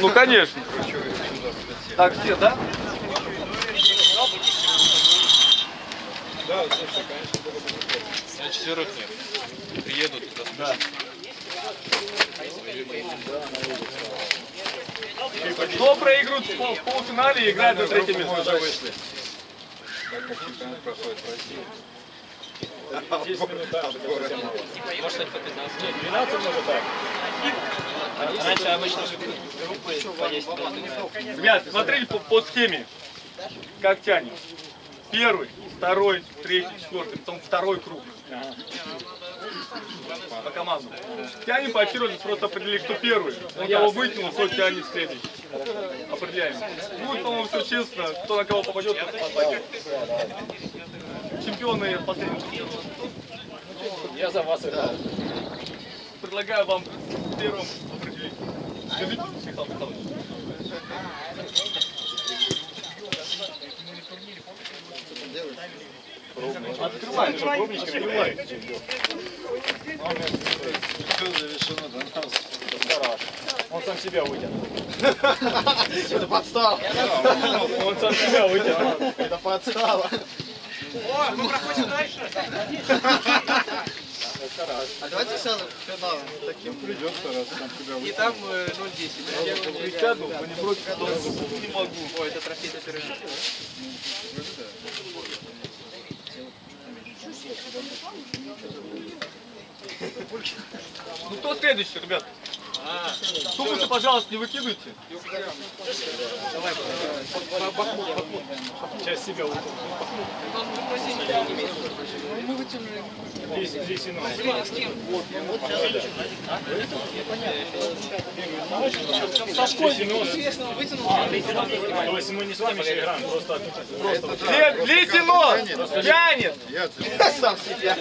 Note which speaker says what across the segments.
Speaker 1: Ну, конечно. Так, все, да?
Speaker 2: На четверых нет. Приедут,
Speaker 1: Да. Кто проигрывает в пол- в полуфинале и играет за третье место?
Speaker 2: Может, хоть по 15.
Speaker 3: 12 может так.
Speaker 2: Раньше обычно же группы по 10 минут.
Speaker 1: Ребят, смотрите по, по схеме, как тянет. Первый, второй, третий, четвертый, потом второй круг. По командам. Тянем по очереди, просто определили, кто первый. Он кого вытянул, тот тянет следующий. Определяем. Будет, по-моему, все честно. Кто на кого попадет, тот попадет. Чемпионы последних.
Speaker 3: Я за вас играл.
Speaker 1: Предлагаю вам первым определить. Скажите, Михаил Михайлович. Открывай, пробнички открывай.
Speaker 4: Все завершено.
Speaker 3: Гараж. Он сам себя вытянул.
Speaker 5: Это подстава.
Speaker 3: Он сам себя вытянул.
Speaker 5: Это подстава. А давайте сразу финалом таким.
Speaker 4: Придется, раз там тебя
Speaker 6: И там э, 0,10.
Speaker 1: Присяду, вы не против, не могу.
Speaker 6: Ой, это трофей за первый.
Speaker 1: Ну кто следующий, ребят? Сумку, пожалуйста, не выкидывайте.
Speaker 3: Часть себя вытянул.
Speaker 6: Мы вытянули.
Speaker 3: Здесь, здесь и нос.
Speaker 6: Блин, с кем?
Speaker 3: Здесь и нос.
Speaker 6: Известного вытянул.
Speaker 3: То есть мы не с вами еще играем, просто просто
Speaker 1: Ле- Лейте нос! Тянет!
Speaker 5: Сам себя.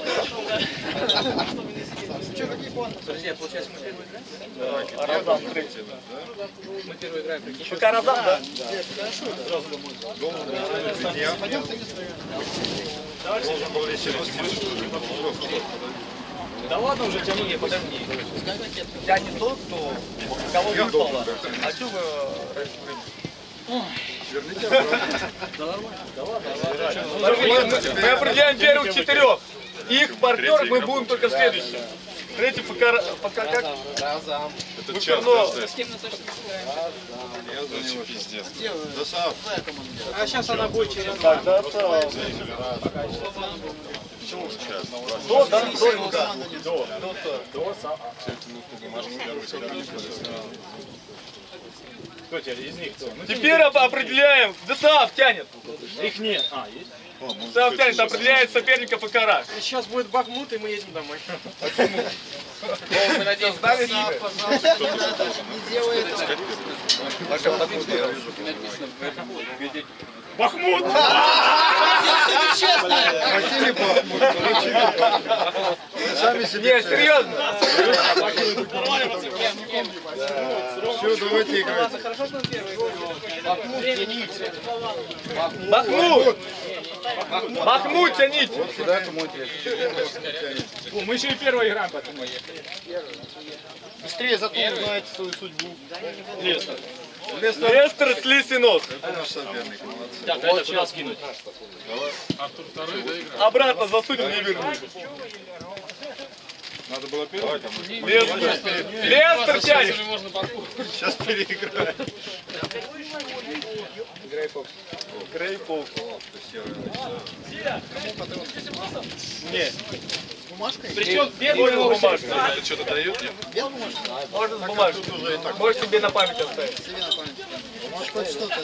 Speaker 6: Подожди, а получается мы первый играем?
Speaker 1: Аразам третий.
Speaker 6: Мы первый играем.
Speaker 1: Пока Аразам, да?
Speaker 4: должен был весь
Speaker 3: Да ладно уже тяну, не подожди.
Speaker 1: Тянет тот, кто кого выпало. А что вы раньше Мы мы определяем первых четырех. Их партнеров мы будем только следующим. Третий пока, пока как?
Speaker 5: Разом.
Speaker 1: Мы все равно
Speaker 6: С кем мы точно не играем?
Speaker 4: Я за него пиздец. Да сам.
Speaker 6: А сейчас она будет через...
Speaker 1: Так, да, да. До, да, до, да.
Speaker 3: Кто теперь из них кто? Ну,
Speaker 1: Теперь оп- определяем. ДСАФ тянет.
Speaker 3: их нет. А, есть?
Speaker 1: ДСАФ тянет, определяет соперника по кара.
Speaker 6: Сейчас будет Бахмут, и мы едем домой.
Speaker 1: Мы надеемся, дали
Speaker 5: Сам, пожалуйста, не делай этого.
Speaker 3: Бахмут!
Speaker 4: Бы. Сами себе.
Speaker 1: Нет, серьезно.
Speaker 4: Все, давайте играть.
Speaker 6: Хорошо, что он первый играем.
Speaker 1: Бахмут! Бахмут тяните!
Speaker 4: Куда это мой ответ?
Speaker 3: О, мы еще и первый играем, поэтому.
Speaker 5: Быстрее зато узнаете свою судьбу.
Speaker 1: Лестер с Лисинос.
Speaker 3: Так, это куда скинуть?
Speaker 1: Обратно засунем не вернуть.
Speaker 4: Надо было первый.
Speaker 1: Лестер. Лестер тянет.
Speaker 4: Сейчас переиграем.
Speaker 1: Грей Фокс. Нет. Причем без бумажки.
Speaker 4: Это что-то дает?
Speaker 5: Без бумажки?
Speaker 1: Можно с бумажкой. Можешь себе на память оставить.
Speaker 5: Себе на память. Может, хоть что-то.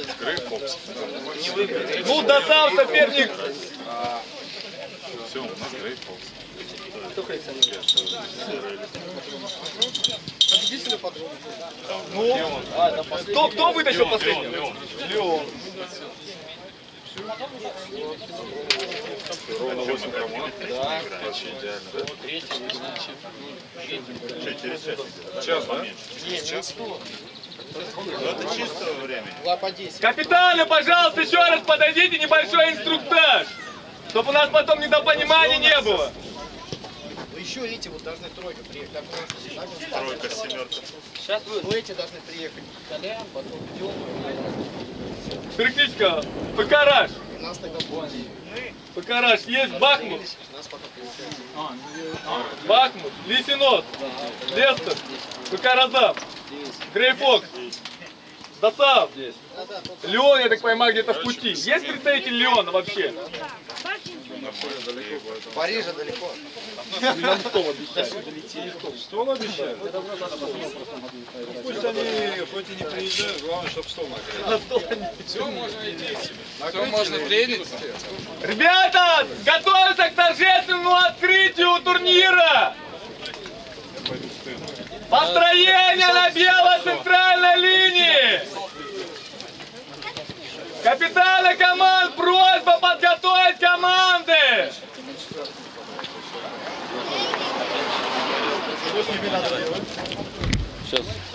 Speaker 1: Ну, да сам соперник.
Speaker 4: Все, у нас
Speaker 5: Победителя подруги.
Speaker 1: Ну, кто, кто вытащил последнего? Леон.
Speaker 4: Ровно 8 команд. Да. Вообще идеально, да? Что, через час? Час, да? Час? Ну, это чисто время.
Speaker 5: Два по 10.
Speaker 1: Капитаны, пожалуйста, еще раз подойдите, небольшой инструктаж. Чтобы у нас потом недопонимания не было.
Speaker 5: Еще эти вот должны тройка приехать. Так.
Speaker 4: Тройка, семерка.
Speaker 2: Сейчас будет.
Speaker 5: Ну, эти должны приехать.
Speaker 2: Толян, потом идем.
Speaker 1: Перекличка, Покараш.
Speaker 5: И нас тогда будет.
Speaker 1: Покараш, есть Бахмут.
Speaker 5: Нас потом приезжают.
Speaker 1: Бахмут, Лисинос, Лестер, Покаразам, Грейфокс, Досав. Леон, я так понимаю, где-то в пути. Есть представитель Леона вообще?
Speaker 5: Парижа далеко.
Speaker 3: Что он обещает? Пусть они хоть и не приезжают, главное, чтобы стол накрыли.
Speaker 1: Ребята, готовимся к торжественному открытию турнира! Построение на белой центральной линии! Капитаны команд, просьба подготовить команды!
Speaker 2: Сейчас.